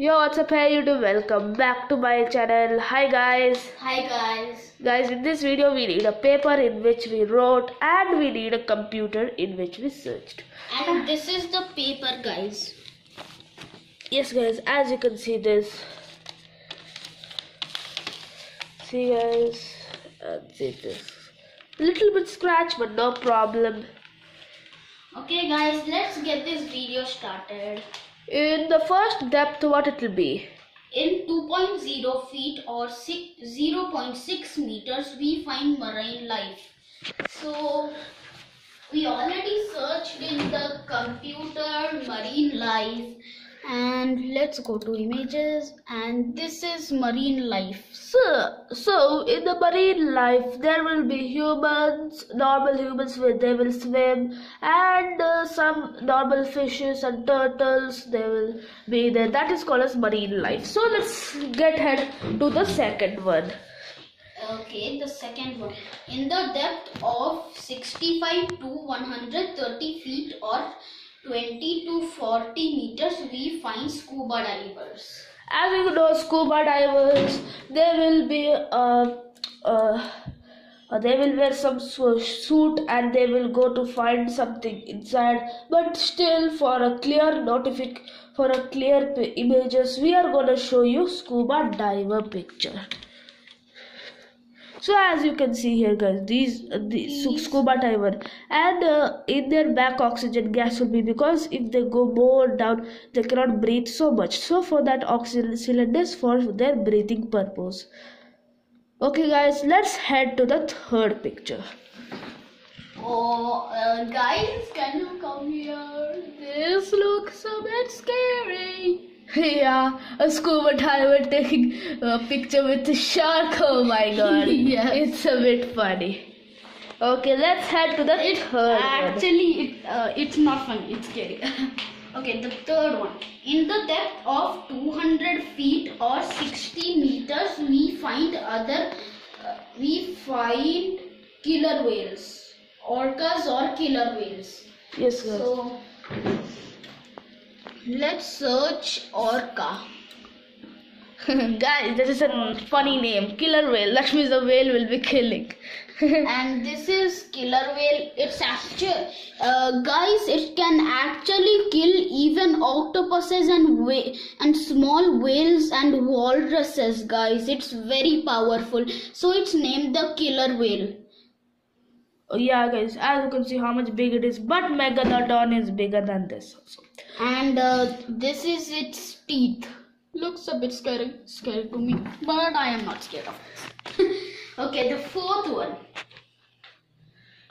Yo, what's up? Hey YouTube, welcome back to my channel. Hi guys. Hi guys. Guys, in this video we need a paper in which we wrote and we need a computer in which we searched. And this is the paper guys. Yes guys, as you can see this. See guys, and see this. Little bit scratch but no problem. Okay guys, let's get this video started. In the first depth what it will be? In 2.0 feet or 6, 0.6 meters we find marine life. So we already searched in the computer marine life and let's go to images and this is marine life. So, so in the marine life, there will be humans, normal humans where they will swim, and uh, some normal fishes and turtles. They will be there. That is called as marine life. So let's get head to the second one. Okay, the second one. In the depth of 65 to 130 feet or 20 to 40 meters, we find scuba divers. As you know, scuba divers, they will be uh, uh, uh, they will wear some suit and they will go to find something inside. But still, for a clear notific for a clear images, we are gonna show you scuba diver picture. So as you can see here, guys, these uh, these scuba diver and uh, in their back oxygen gas will be because if they go more down, they cannot breathe so much. So for that oxygen cylinders for their breathing purpose. Okay, guys, let's head to the third picture. Oh, uh, guys, can you come here? This looks a bit scary. Yeah, a scuba diver taking a picture with a shark. Oh my god, Yes. it's a bit funny. Okay, let's head to the third one. Actually, it, uh, it's not funny, it's scary. okay, the third one. In the depth of 200 feet or 60 meters, we find other, uh, we find killer whales, orcas or killer whales. Yes, guys. So, let's search orca. Guys, this is a funny name. Killer whale. That means the whale will be killing. and this is killer whale it's actually uh, guys it can actually kill even octopuses and wha- and small whales and walruses guys it's very powerful so it's named the killer whale oh, yeah, guys. As you can see how much big it is, but Megalodon is bigger than this also. And uh, this is its teeth. Looks a bit scary scary to me but i am not scared of this okay the fourth one.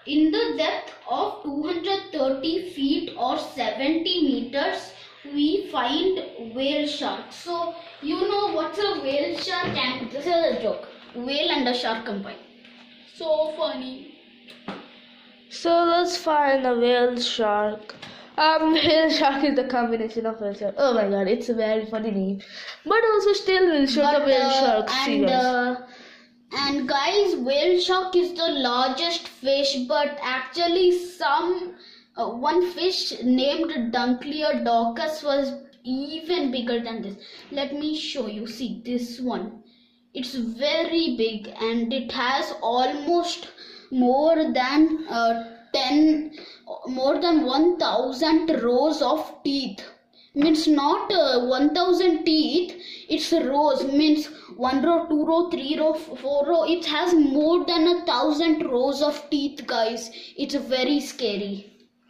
In the depth of 230 feet or 70 meters we find whale shark. So you know what's a whale shark and this is a joke whale and a shark combined. So funny. So let's find a whale shark. Um, whale shark is the combination of whale shark. Oh my god, it's a very funny name. But also still we'll show the But, whale uh, shark. See and guys. uh, and guys whale shark is the largest fish but actually some uh, one fish named Dunkleodochus was even bigger than this let me show you see this one it's very big and it has almost more than uh, 10 more than 1000 rows of teeth means not uh, 1000 teeth it's rows means one row two row three row four row it has more than a thousand rows of teeth guys it's very scary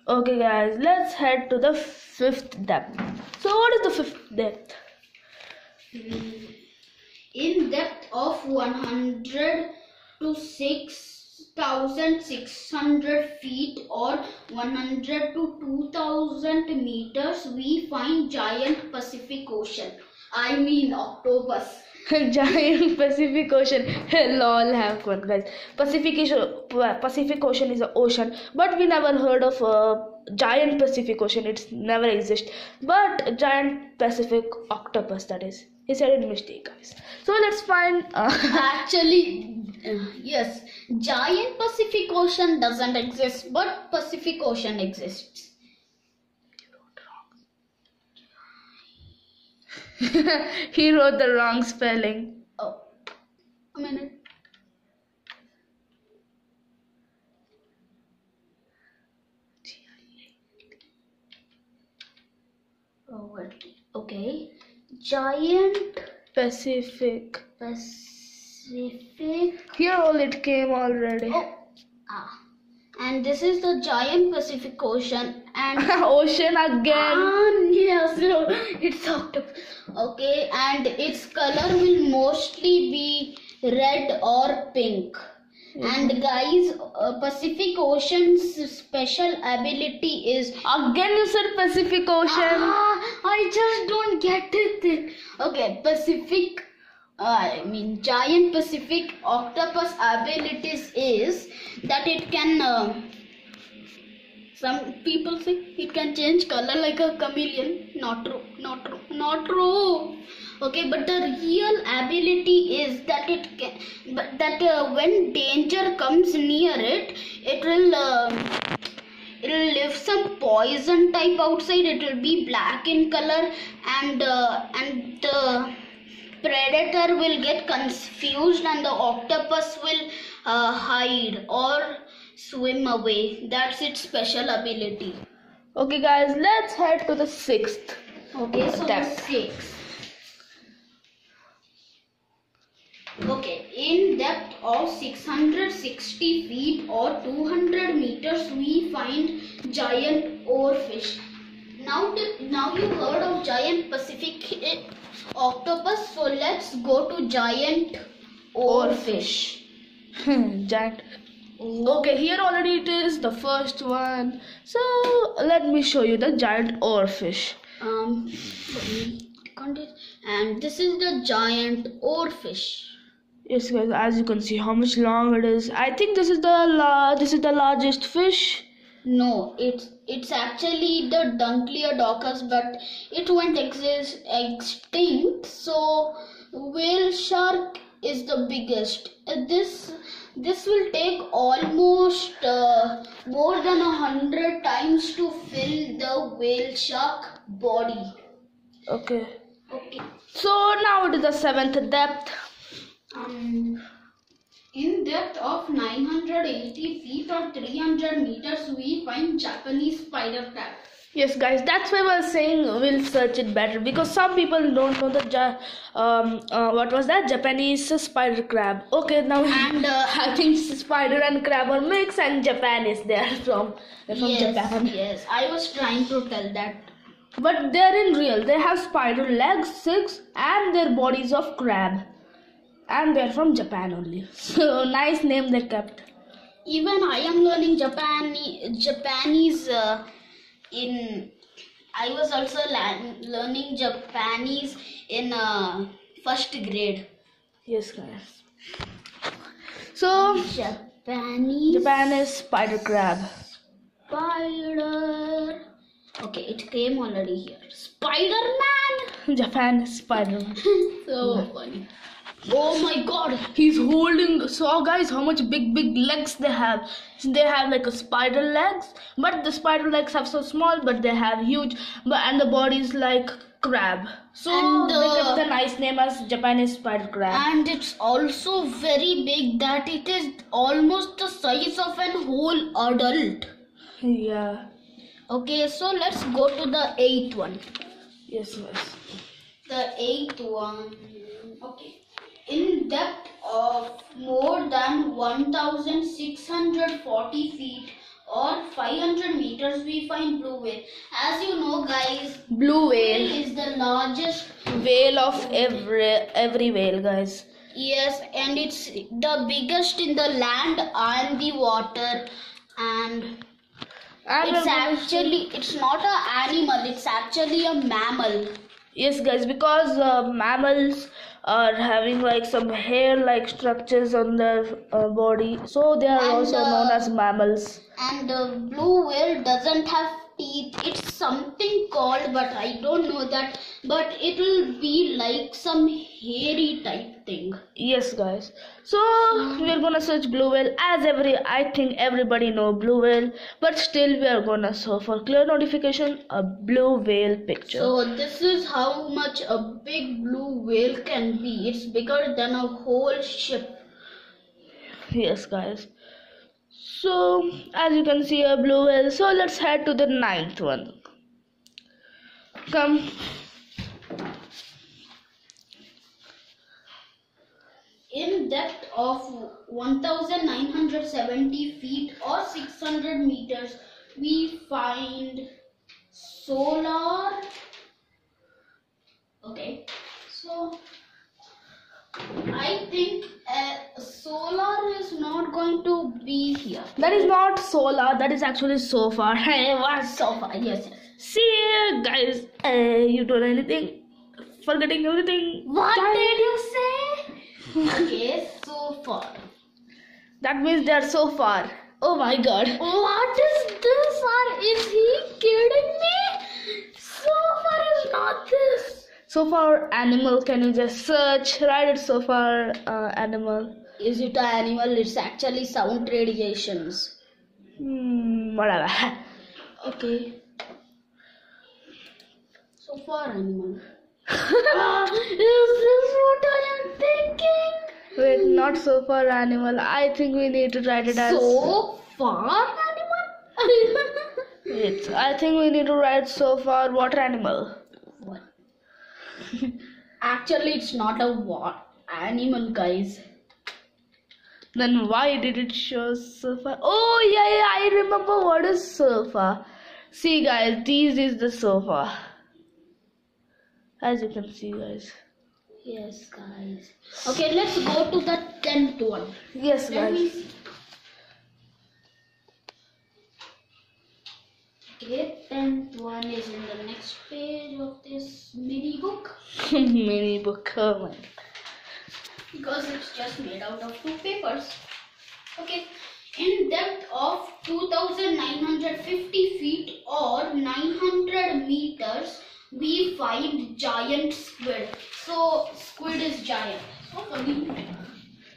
Okay, guys, let's head to the fifth depth. So, what is the fifth depth? in depth of 100 to 6600 feet or 100 to 2000 meters we find giant pacific ocean i mean octopus Giant Pacific Ocean. Lol, have fun, guys. Pacific Ocean, Pacific Ocean is an ocean, but we never heard of a giant Pacific Ocean. It's never exist. But giant Pacific octopus, that is. He said it mistake, guys. So let's find. Uh, Actually, uh, yes, giant Pacific Ocean doesn't exist, but Pacific Ocean exists. he wrote the wrong spelling. Oh, a minute. Oh, what? Okay. Giant Pacific. Pacific. Here all it came already. Oh, ah. And this is the giant Pacific Ocean. And Ocean again. Ah, yes, no, it's octopus. Okay, and its color will mostly be red or pink. And guys, uh, Pacific Ocean's special ability is. Again you said Pacific Ocean. Ah, I just don't get it. Okay, Pacific. uh, I mean, giant Pacific octopus abilities is that it can. Uh, some people say it can change color like a chameleon. Not true. Not true. Not true. Okay, but the real ability is that it can, but that uh, when danger comes near it, it will. It will leave some poison type outside. It will be black in color, and uh, and the predator will get confused, and the octopus will uh, hide or swim away. That's its special ability. Okay guys, let's head to the sixth. Okay, so Depth. the six. Okay, in depth of 660 feet or 200 meters, we find giant oarfish. Now, now you heard of giant Pacific octopus, so let's go to giant oarfish. Giant. Okay, here already it is the first one. So let me show you the giant oarfish. Um, let me click and this is the giant oarfish. Yes, guys, as you can see how much long it is. I think this is the la- this is the largest fish. No, it's it's actually the Dunkleodoccus, but it went exist, extinct. So whale shark is the biggest. Uh, this this will take almost uh, more than a hundred times to fill the whale shark body. Okay. Okay. So now it is the seventh depth. Um, in depth of 980 feet or 300 meters, we find Japanese spider crab. Yes, guys, that's why we're saying we'll search it better because some people don't know the ja- um uh, what was that Japanese spider crab. Okay, now And uh, I think spider and crab are mixed and Japan is there from they're from yes, Japan. yes, I was trying to tell that. But they're in real. They have spider legs, six, and their bodies of crab. And they're from Japan only. So nice name they kept. Even I am learning Japanese. Japanese uh, in. I was also learning Japanese in uh, first grade. Yes, guys. So Japanese Japan is spider crab. spider. Okay, it came already here. Spider Man. Japan is spider. so funny. Oh my god. He's holding. Saw guys, how much big big legs they have? They have like a spider legs, but the spider legs have so small, but they have huge. But and the body is like crab. So And, they uh, kept the nice name as Japanese spider crab. And it's also very big that it is almost the size of an whole adult. Yeah. Okay, so let's go to the eighth one. Yes, yes. The eighth one. Okay. In depth of more than 1640 feet or 500 meters, we find blue whale. As you know, guys, Blue whale is the largest. Whale of every every whale, guys. Yes, and it's the biggest in the land and the water. And And it's actually it's not a animal. It's actually a mammal. Yes, guys, because uh, mammals are having like some hair-like structures on their uh, body, so they are And, also uh, known as mammals. And the blue whale doesn't have teeth. It's something called, but I don't know that. But it will be like some hairy type thing. Yes, guys. So hmm. we're gonna search blue whale as every. I think everybody know blue whale, but still we are gonna search for clear notification a blue whale picture. So this is how much a big blue whale can be. It's bigger than a whole ship. yes, guys. So as you can see a blue whale. So let's head to the ninth one. Come. In depth of 1970 feet or 600 meters, we find solar. Okay, so I think uh, solar is not going to be here. That is not solar. That is actually so far. Hey, what's So far, yes, yes. See, guys, uh, you don't know anything, forgetting everything. What Guys, did you say? okay, so far. That means they're so far. Oh my god. What is this? Or is he kidding me? So far is not this. So far, animal. Can you just search? Write it so far, uh, animal. Is it an animal? It's actually sound radiations. Hmm, whatever. Okay. So far animal. Ah, is this what I am thinking? Wait, not so far, animal. I think we need to write it as. So far animal? Wait, I think we need to write so far water animal. Actually, it's not a what animal, guys. Then why did it show so far? Oh yeah, yeah, I remember what is sofa. See guys, this is the sofa. As you can see guys. Yes, guys. Okay, let's go to the tenth one. Yes Let guys. see. Okay, tenth one is in the next page of this mini book Mini book. Oh because it's just made out of two papers. Okay, in depth of 2950 feet or 900 meters, we find giant squid. So, squid is giant. So funny.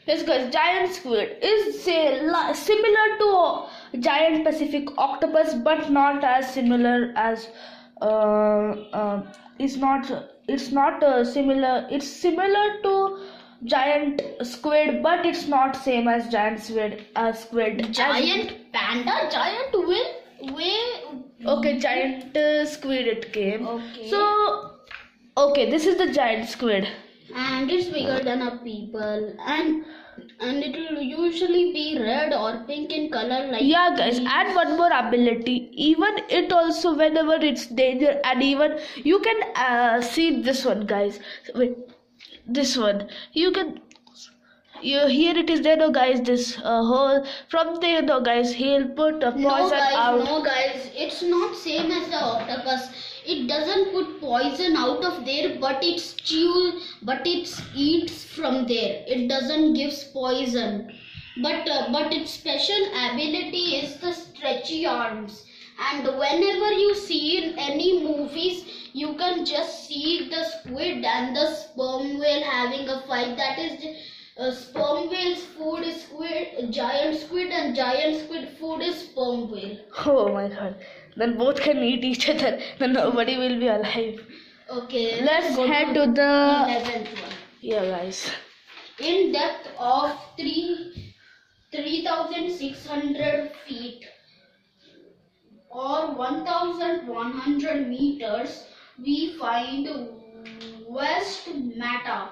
Guys, giant squid is say similar to giant Pacific octopus, but not as similar as. Uh, uh, it's not. It's not uh, similar. It's similar to giant squid, but it's not same as giant squid. Uh, squid. Giant panda, giant whale, whale. okay, giant uh, squid. It came. Okay. So, okay, this is the giant squid. And it's bigger than a people, and and it will usually be red or pink in color, like Yeah, guys, these. and one more ability. Even it also, whenever it's danger, and even you can uh, see this one, guys. Wait, this one. You can. You here it is there, no guys. This uh, hole from there, no guys. He'll put a poison No guys, out. no guys, it's not same as the octopus. It doesn't put poison out of there, but it's chew, but it eats from there. It doesn't gives poison. But uh, but its special ability is the stretchy arms. And whenever you see in any movies, you can just see the squid and the sperm whale having a fight. That is. Uh, sperm whale's food is squid, giant squid, and giant squid food is sperm whale. Oh my god. Then both can eat each other. Then nobody will be alive. Okay, Let's go head to the. eleventh one. Yeah, guys. In depth of three three thousand six hundred feet or one thousand one hundred meters, we find West Mata.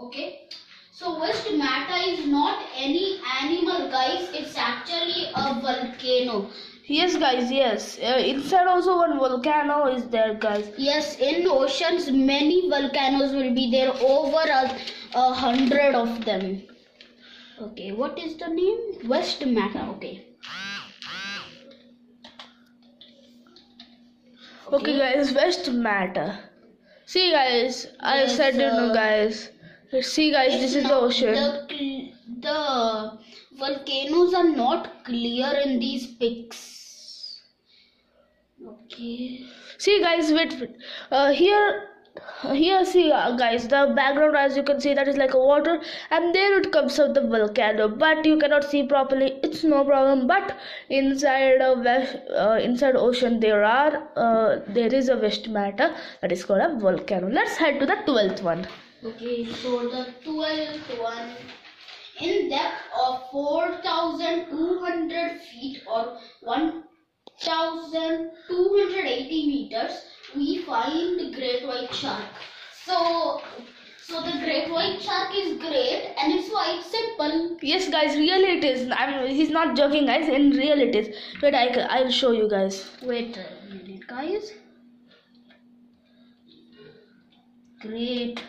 Okay. So West Mata is not any animal, guys. It's actually a volcano. Yes, guys. Yes. Uh, inside also one volcano is there, guys. Yes, in oceans, many volcanoes will be there, over a, a hundred of them. Okay, what is the name? West Mata. Okay. Okay, guys, West Matter. See, guys, I Yes, said it, uh, guys. See, guys, this is the ocean. The, the volcanoes are not clear in these pics. See, guys, wait. wait. Uh, here, here, see, uh, guys, the background, as you can see, that is like a water, and there it comes out the volcano. But you cannot see properly. It's no problem. But inside a uh, inside ocean, there are uh, there is a waste matter that is called a volcano. Let's head to the twelfth one. Okay, so the twelfth one, in depth of 4,200 feet or 1,280 meters, we find the great white shark. So, so the great white shark is great and it's quite simple. Yes, guys, really it is. I'm. He's not joking, guys. In real it is. Wait, I I'll show you guys. Wait a minute, guys. Great.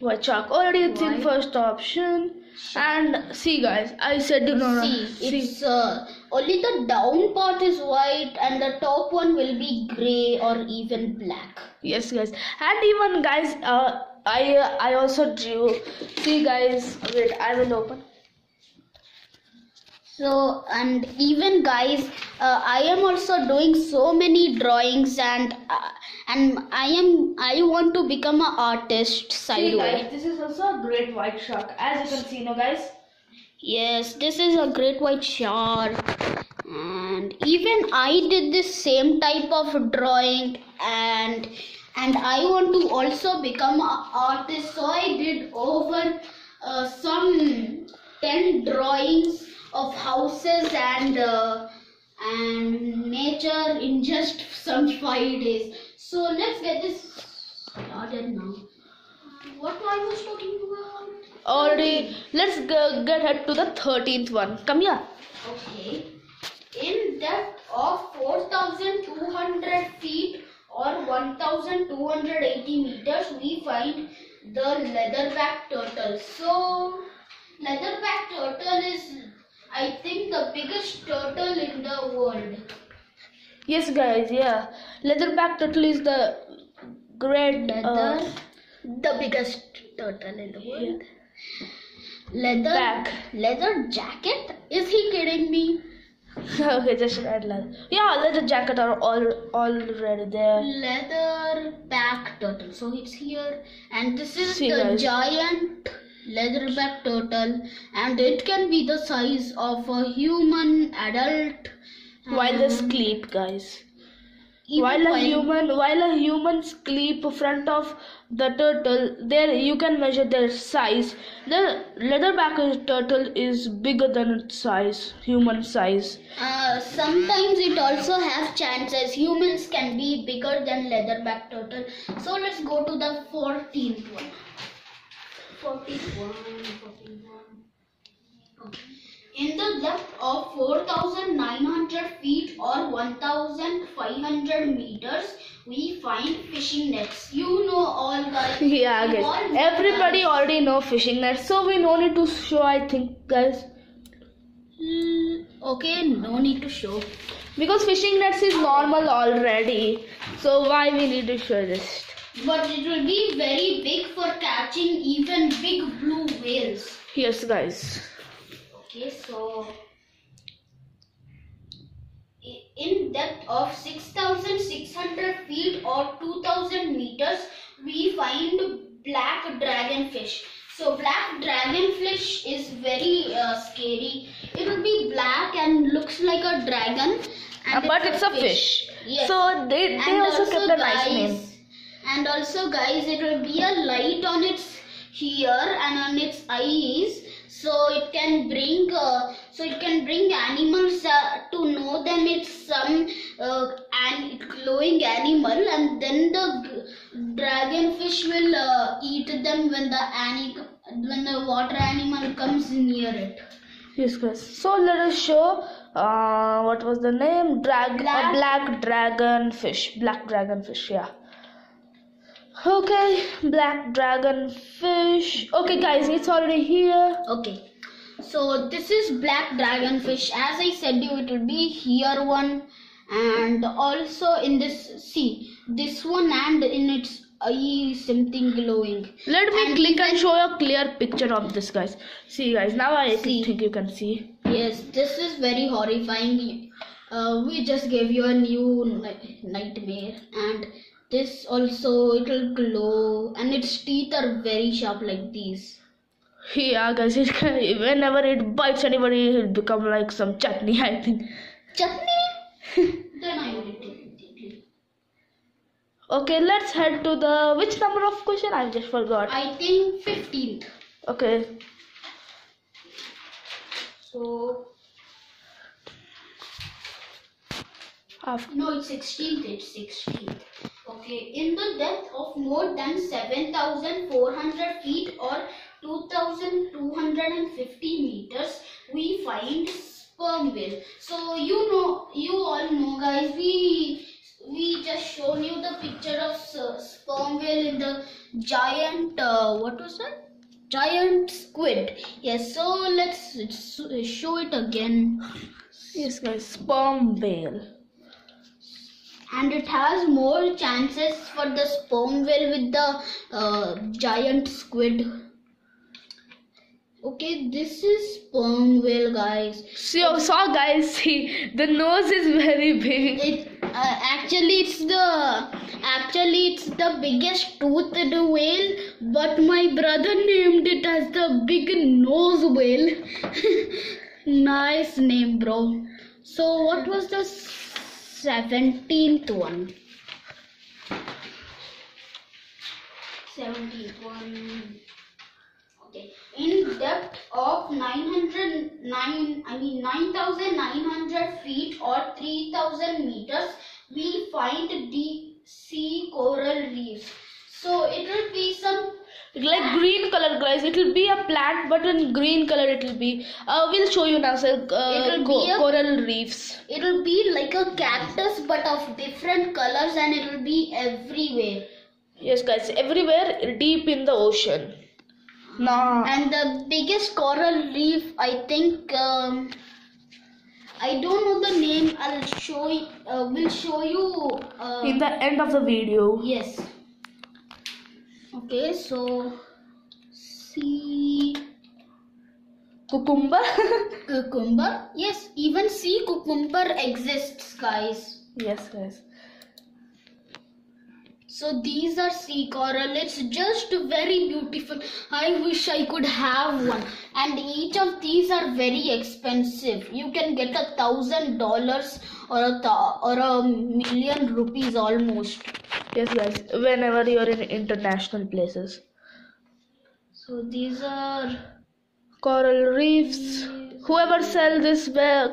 White shark. Already it's in White first option. And see, guys, I said no, no. See, see. it's uh, only the down part is white and the top one will be gray or even black. Yes, guys, and even guys, uh, I uh, I also drew. See, guys, wait, I will open. So and even guys, uh, I am also doing so many drawings and uh, and I am I want to become an artist See, sideways. guys, this is also a great white shark, as you can see, no, guys. Yes, this is a great white shark. And even I did this same type of drawing and and I want to also become an artist. So I did over uh, some 10 drawings of houses and uh, and nature in just some 5 days. So let's get this started now. What I was talking about? Already, let's go, get head to the thirteenth one. Come here. Okay. In depth of 4,200 feet or 1,280 meters, we find the leatherback turtle. So, leatherback turtle is, I think, the biggest turtle in the world. Yes, guys. Yeah, leatherback turtle is the great. Leather, Uh, the biggest turtle in the world. Leather, Back. leather jacket? Is he kidding me? okay, just red leather. Yeah, leather jacket are all all already there. leather back turtle so it's here and this is See, the guys. giant leatherback turtle and it can be the size of a human adult While they sleep, guys. Even while a human while a human sleep front of the turtle there you can measure their size. The leatherback turtle is bigger than its size human size. Uh, sometimes it also has chances. Humans can be bigger than leatherback turtle. So let's go to the 14th one. 41 41 Okay. In the depth of 4,900 feet or 1,500 meters, we find fishing nets. You know all guys. yeah all guys know everybody already know fishing nets so we no need to show i think guys Mm, Okay, no need to show. because fishing nets is normal already so why we need to show this But it will be very big for catching even big blue whales. yes guys Okay, so in depth of 6,600 feet or 2,000 meters, we find black dragonfish. So black dragonfish is very uh, scary. It will be black and looks like a dragon. Uh, And but it's a fish Yes. so they, they and also, kept a nice name And also, guys, it will be a light on its here and on its eyes, so it can bring, uh, so it can bring animals uh, to know them. It's some uh, an glowing animal, and then the dragonfish will uh, eat them when the ani- when the water animal comes near it. Yes, guys. So let us show uh, what was the name? Drag Black- black dragonfish. Black dragon fish. Yeah. Okay, black dragon fish. Okay, guys, it's already here. Okay. So this is black dragonfish. As I said you, it will be here one and also in this see this one and in its eye something glowing. Let me And click and show a clear picture of this, guys. See, guys. Now I See. think you can see. Yes, this is very horrifying. uh, we just gave you a new nightmare and this also it will glow and its teeth are very sharp like these. Yeah, guys, it can, whenever it bites anybody, it'll become like some chutney, I think. chutney? Then i Okay, let's head to the which number of question? I just forgot. i think 15th Okay, so after no it's 16th it's 16th okay in the depth of more than 7400 feet or 2250 meters we find sperm whale. So you know you all know guys we we just shown you the picture of sperm whale in the giant uh, what was that? Giant squid. Yes so let's show it again. Yes, guys, sperm whale. And it has more chances for the sperm whale with the uh, giant squid. Okay this is sperm whale guys. So, so guys, see the nose is very big. it uh, actually it's the actually it's the biggest toothed whale but my brother named it as the big nose whale. Nice name bro. So what was the 17th one. 17th one. Okay. In depth of 909 i mean 9900 feet or 3000 meters we find deep sea coral reefs. So it will be some like green color guys it will be a plant but in green color it will be. Uh, we'll show you now sir uh, It will co- be a- coral reefs. It will be like a cactus but of different colors and it will be everywhere. Yes guys everywhere deep in the ocean. Nah. And the biggest coral reef i think um, i don't know the name. I'll show you uh, will show you uh, in the end of the video. Yes okay so sea cucumber cucumber yes even sea cucumber exists guys yes guys So these are sea coral. It's just very beautiful. I wish I could have one. And each of these are very expensive. You can get a thousand dollars or a thou- or a million rupees almost. Yes guys whenever you're in international places So these are coral reefs whoever sell this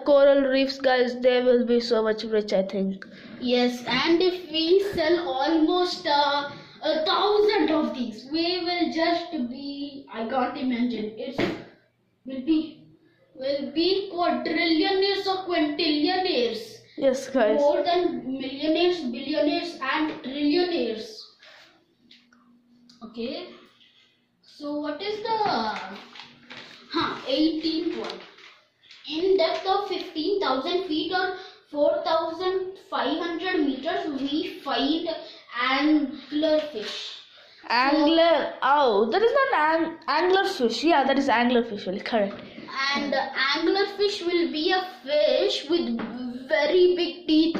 coral reefs guys they will be so much rich i think yes. And if we sell almost uh, a thousand of these, we will just be. I can't imagine it will be will be quadrillionaires or quintillionaires. Yes guys More than millionaires, billionaires, and trillionaires. Okay. So what is the huh, 18th one? In depth of 15,000 feet or 4,500 meters, we find anglerfish. angler oh that is not ang- anglerfish yeah that is anglerfish well correct And anglerfish will be a fish with very big teeth.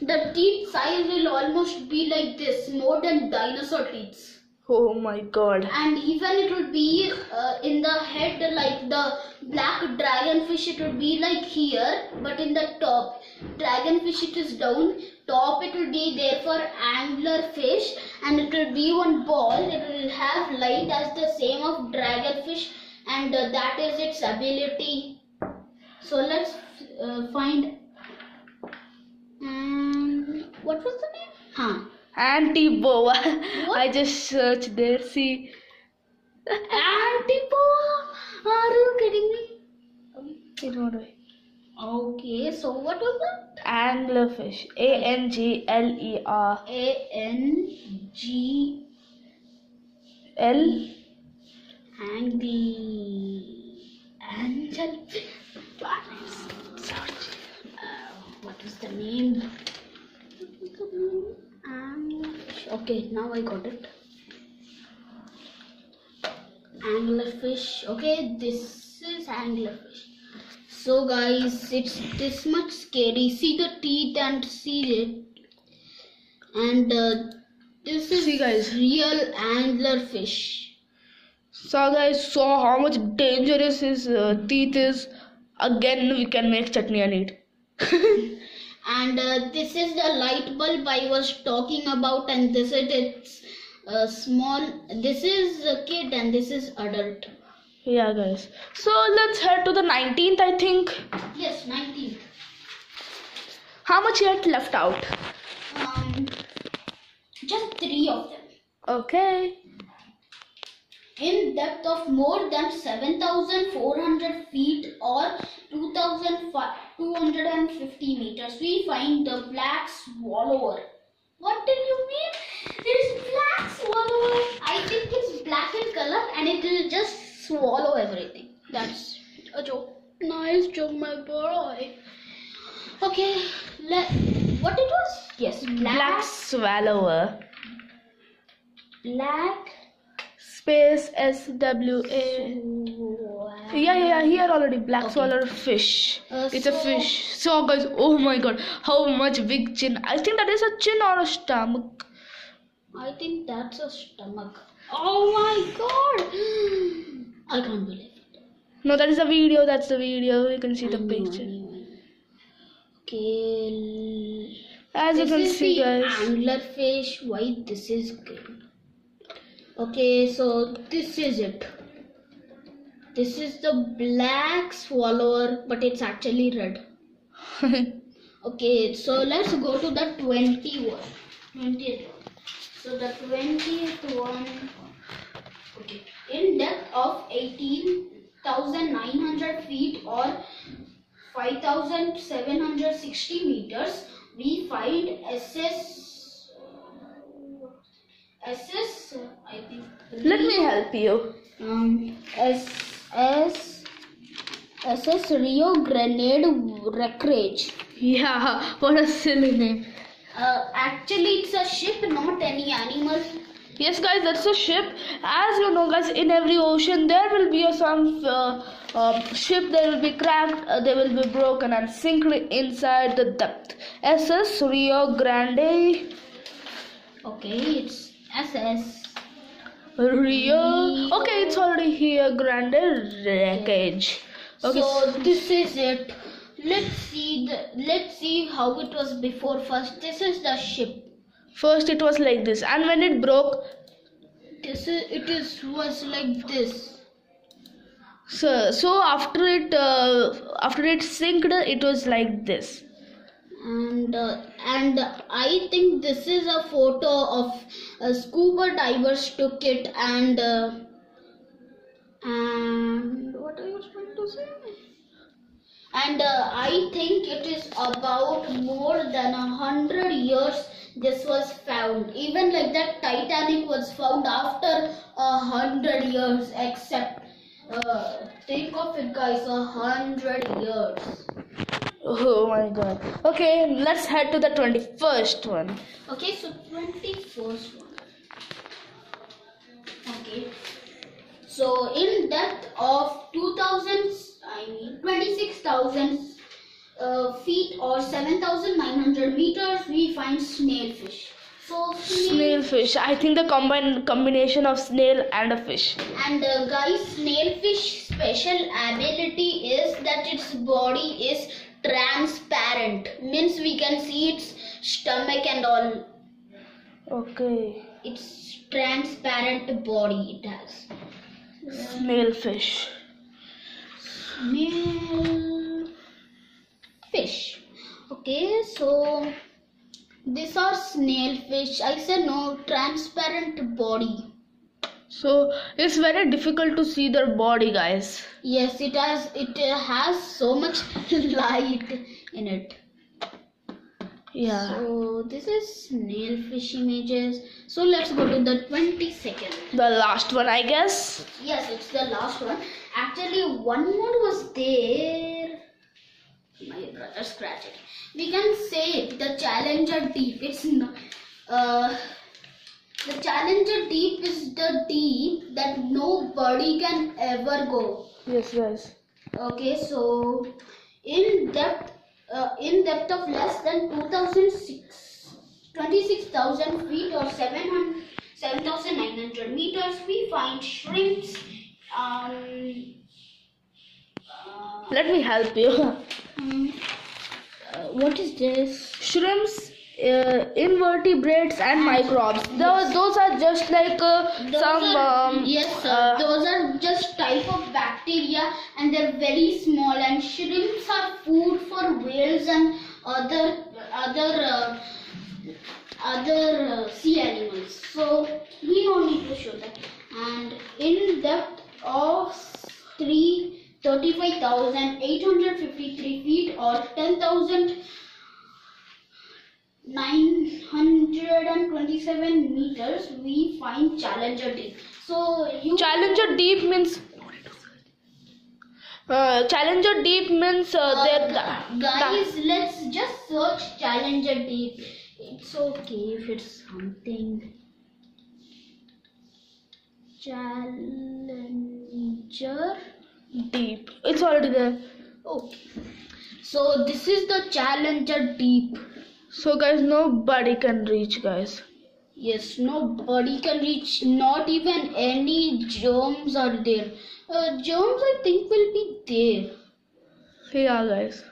The teeth size will almost be like this, more than dinosaur teeth. oh my god. And even it would be uh, in the head like the black dragonfish it would be like here but in the top. Dragonfish it is down. Top it will be there for angler fish and it will be one ball. It will have light as the same of dragonfish and uh, that is its ability. So let's uh, find um, what was the name? Huh. Anti-boa i just searched there see. Antipoa? Are you kidding me? way Okay, so what was that? anglerfish. A n g l e r. A N G l? Angle Angel. What is the name? Anglerfish. Okay, now I got it. Anglerfish. Okay, this is anglerfish. So guys, it's this much scary. See the teeth and see it. And uh, this is See, guys. real anglerfish. So guys saw how much dangerous his uh, teeth is. Again, we can make chutney and eat. And uh, this is the light bulb I was talking about, and this is its uh, small. This is a kid, and this is adult. yeah, guys. So let's head to the 19th, I think. Yes, 19. How much yet left out? Um, just three of them. Okay. in depth of more than 7400 feet or 2250 meters. We find the black swallower what did you mean? It's black swallower i think it's black in color and it will just swallow everything. That's a joke. Nice joke my boy. Okay let what it was? Yes Black black swallower. black Space S W A. Yeah, yeah, yeah. Here already. Black Okay. swallower fish. Uh, it's a fish. So guys, oh my god, how much big chin? I think that is a chin or a stomach. I think that's a stomach. Oh my god! I can't believe it. No, that is a video. That's the video. You can see the know, picture. I I. Okay. As you this can is see, the guys. anglerfish. Why this is good? Okay, so this is it. This is the black swallower, but it's actually red. Okay, so let's go to the 20 one. 20th one. So the 20th one. Okay. In depth of 18,900 feet or 5,760 meters, we find SS. SS, I think. Let me help you. Um, SS. SS Rio Grande Wreckage. Yeah, what a silly name. Uh, actually, it's a ship, not any animal. Yes, guys, that's a ship. As you know, guys, in every ocean there will be a, some uh, uh, ship. that will be cracked. Uh, they will be broken and sink inside the depth. SS Rio Grande Okay, it's SS. Rio. Okay, it's already here. Grande wreckage. Okay. So this is it. Let's see the. Let's see how it was before. First, this is the ship. First, it was like this, and when it broke, This is. It is was like this. so so after it uh, after it sinked, it was like this. And uh, and I think this is a photo of scuba divers took it and uh, and what are you trying to say? And uh, I think it is about more than a hundred years this was found. Even like that Titanic was found after a hundred years. Except uh, think of it, guys, a hundred years. Oh my god. Okay, let's head to the 21st one. Okay, so 21st one. Okay. So in depth of 2000, I mean 26,000 uh, feet or 7,900 meters, we find snailfish. So snail, Snailfish. I think the combined combination of snail and a fish. and uh, guys, snailfish special ability is that its body is transparent. Means we can see its stomach and all. Okay. It's transparent body it has. Snailfish. Snail fish. Okay, so these are snail fish. I said no transparent body. So it's very difficult to see their body, guys. Yes, it has it has so much light in it. Yeah. So this is snail fish images. So let's go to the 22nd. The last one, I guess. Yes, it's the last one. Actually, one more was there. My brother scratched it. We can say it, the Challenger Deep. It's not. Uh, the Challenger Deep is the deep that nobody can ever go. Yes, guys. Okay, so in depth, uh, in depth of less than 2,006, 26,000 feet or 700, 7,900 meters, we find shrimps. Um, uh, Let me help you. um, uh, what is this? Shrimps, uh, invertebrates, and microbes. Those, those are just like uh, some. are- Um, yes, sir. uh, those are just type of bacteria, and they're very small. And shrimps are food for whales and other other uh, other uh, sea animals. So we don't need to show that. And in depth of three. 35,853 feet or 10,000 927 meters we find challenger deep so you Challenger deep means. Uh, Challenger deep means uh, uh, guys let's just search challenger deep it's okay if it's something challenger deep. It's already there. okay so this is the challenger deep So guys, nobody can reach, guys. Yes, nobody can reach, not even any germs are there. Uh, germs, I think, will be there. Yeah, guys.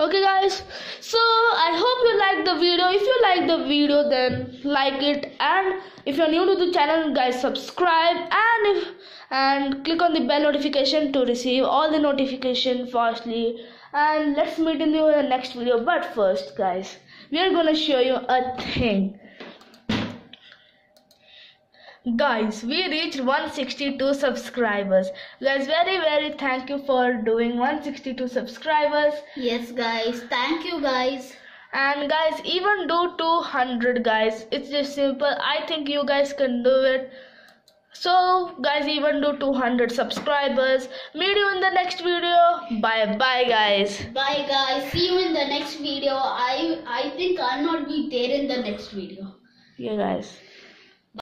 Okay, guys. So I hope you like the video. If you like the video, then like it, and if you're new to the channel, guys, subscribe and if and click on the bell notification to receive all the notification fastly. And let's meet in the next video. But first, guys, we are gonna show you a thing. Guys, we reached 162 subscribers. Guys, very very thank you for doing 162 subscribers. Yes, guys. Thank you, guys. And guys, even do 200 guys. It's just simple. I think you guys can do it. So, guys, even do 200 subscribers. Meet you in the next video. Bye bye, guys. Bye, guys. See you in the next video. I I think I'll not be there in the next video. Yeah, guys.